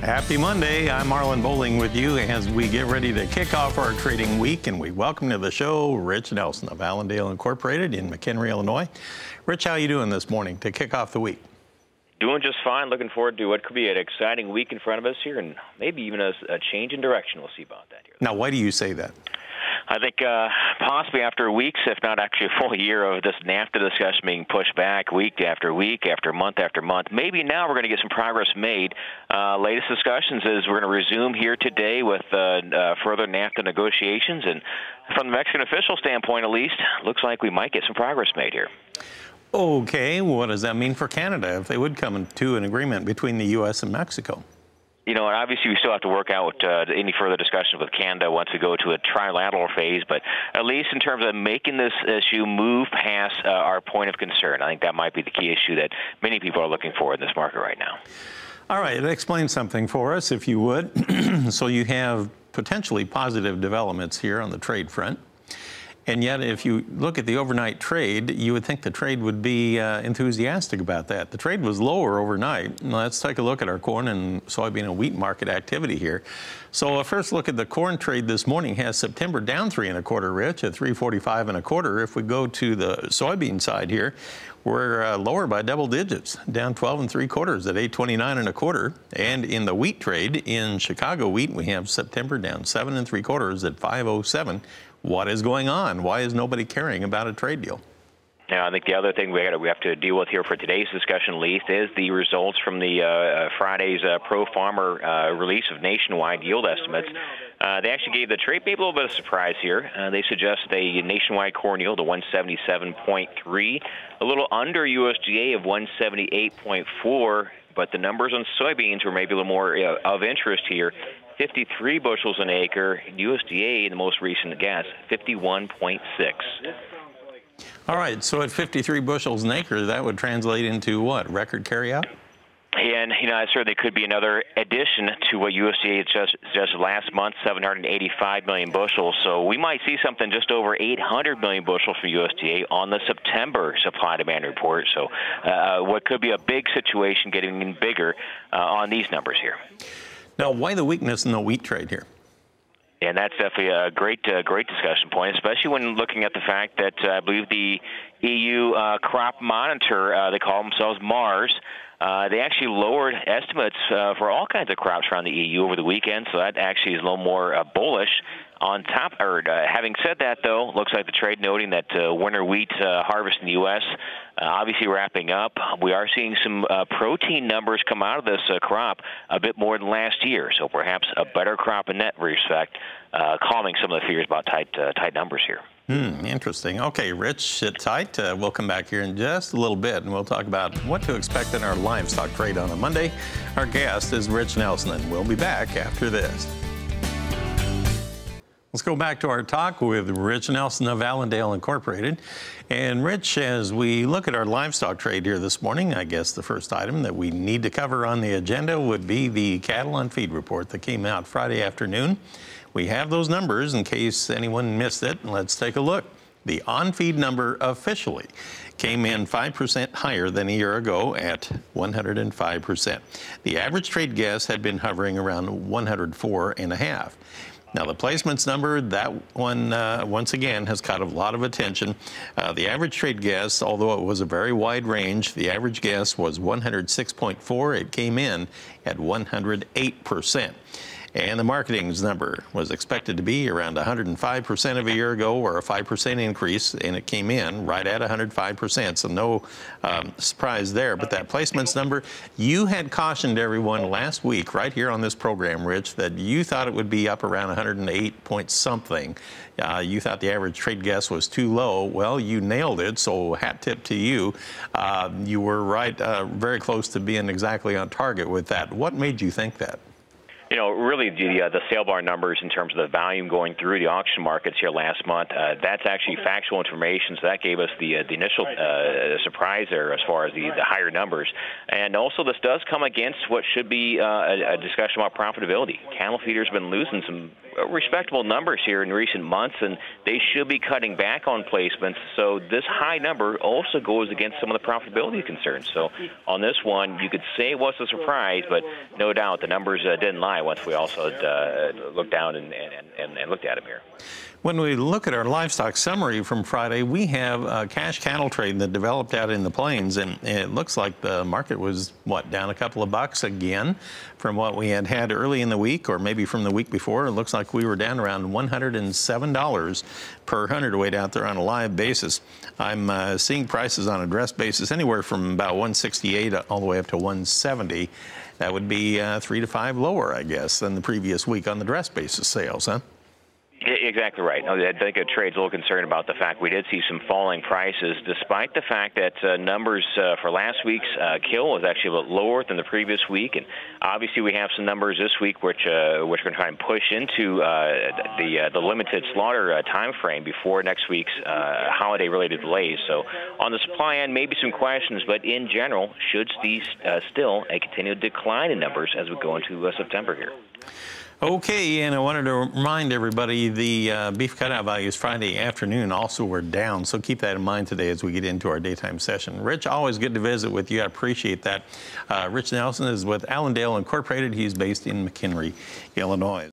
Happy Monday. I'm Marlin Bohling with you as we get ready to kick off our trading week. And we welcome to the show Rich Nelson of Allendale Incorporated in McHenry, Illinois. Rich, how are you doing this morning to kick off the week? Doing just fine. Looking forward to what could be an exciting week in front of us here and maybe even a, a change in direction. We'll see about that here. Now, why do you say that? I think uh, possibly after weeks, if not actually a full year of this NAFTA discussion being pushed back week after week, after month after month, maybe now we're going to get some progress made. Uh, latest discussions is we're going to resume here today with uh, uh, further NAFTA negotiations, and from the Mexican official standpoint, at least, looks like we might get some progress made here. Okay, what does that mean for Canada if they would come to an agreement between the U.S. and Mexico? You know, obviously we still have to work out uh, any further discussions with Canada once we go to a trilateral phase. But at least in terms of making this issue move past uh, our point of concern, I think that might be the key issue that many people are looking for in this market right now. All right, explain something for us, if you would. so you have potentially positive developments here on the trade front. And yet, if you look at the overnight trade, you would think the trade would be uh, enthusiastic about that. The trade was lower overnight. let's take a look at our corn and soybean and wheat market activity here. So a first look at the corn trade this morning has September down three and a quarter, Rich, at 345 and a quarter. If we go to the soybean side here, we're uh, lower by double digits, down 12 and three quarters at 829 and a quarter. And in the wheat trade in Chicago wheat, we have September down seven and three quarters at 507 what is going on? Why is nobody caring about a trade deal? Now, I think the other thing we, we have to deal with here for today's discussion, at least, is the results from the uh, uh, Friday's uh, Pro Farmer uh, release of nationwide yield estimates. Uh, they actually gave the trade maybe a little bit of surprise here. Uh, they suggest a nationwide corn yield of 177.3, a little under USDA of 178.4 but the numbers on soybeans were maybe a little more uh, of interest here. 53 bushels an acre. USDA, the most recent guess, 51.6. All right, so at 53 bushels an acre, that would translate into what? Record carryout? And you know, I certainly could be another addition to what USDA just just last month, 785 million bushels. So we might see something just over 800 million bushels from USDA on the September supply demand report. So uh, what could be a big situation getting bigger uh, on these numbers here. Now, why the weakness in the wheat trade here? And that's definitely a great, uh, great discussion point, especially when looking at the fact that uh, I believe the EU uh, crop monitor, uh, they call themselves Mars, uh, they actually lowered estimates uh, for all kinds of crops around the EU over the weekend, so that actually is a little more uh, bullish. On top, or uh, having said that, though, looks like the trade noting that uh, winter wheat uh, harvest in the U.S. Uh, obviously wrapping up. We are seeing some uh, protein numbers come out of this uh, crop a bit more than last year, so perhaps a better crop in that respect, uh, calming some of the fears about tight uh, tight numbers here. Hmm, interesting. Okay, Rich, sit tight. Uh, we'll come back here in just a little bit and we'll talk about what to expect in our livestock trade on a Monday. Our guest is Rich Nelson, and we'll be back after this. Let's go back to our talk with Rich Nelson of Allendale Incorporated. And Rich, as we look at our livestock trade here this morning, I guess the first item that we need to cover on the agenda would be the cattle on feed report that came out Friday afternoon. We have those numbers in case anyone missed it. Let's take a look. The on feed number officially came in 5% higher than a year ago at 105%. The average trade guess had been hovering around 104 and a half. Now, the placements number, that one, uh, once again, has caught a lot of attention. Uh, the average trade guess, although it was a very wide range, the average guess was 106.4. It came in at 108 percent. And the marketing's number was expected to be around 105% of a year ago or a 5% increase, and it came in right at 105%. So no um, surprise there. But that placements number, you had cautioned everyone last week right here on this program, Rich, that you thought it would be up around 108 point something. Uh, you thought the average trade guess was too low. Well, you nailed it, so hat tip to you. Uh, you were right, uh, very close to being exactly on target with that. What made you think that? You know, really the uh, the sale barn numbers in terms of the volume going through the auction markets here last month. Uh, that's actually factual information, so that gave us the uh, the initial uh, surprise there as far as the, the higher numbers. And also, this does come against what should be uh, a, a discussion about profitability. Cattle feeders have been losing some respectable numbers here in recent months, and they should be cutting back on placements. So this high number also goes against some of the profitability concerns. So on this one, you could say it was a surprise, but no doubt the numbers uh, didn't lie once we also uh, looked down and, and, and, looked at him here. When we look at our livestock summary from Friday, we have a cash cattle trade that developed out in the plains, and it looks like the market was, what, down a couple of bucks again from what we had had early in the week, or maybe from the week before. It looks like we were down around $107 per hundredweight out there on a live basis. I'm uh, seeing prices on a dress basis anywhere from about 168 all the way up to 170. That would be uh, three to five lower, I guess, than the previous week on the dress basis sales, huh? Exactly right. I think a trade's a little concerned about the fact we did see some falling prices, despite the fact that uh, numbers uh, for last week's uh, kill was actually a bit lower than the previous week, and obviously we have some numbers this week which uh, which we're going to try and push into uh, the uh, the limited slaughter uh, time frame before next week's uh, holiday-related delays. So on the supply end, maybe some questions, but in general, should see still a continued decline in numbers as we go into September here. Okay, and I wanted to remind everybody the uh, beef cutout values Friday afternoon also were down, so keep that in mind today as we get into our daytime session. Rich, always good to visit with you. I appreciate that. Uh, Rich Nelson is with Allendale Incorporated. He's based in McHenry, Illinois.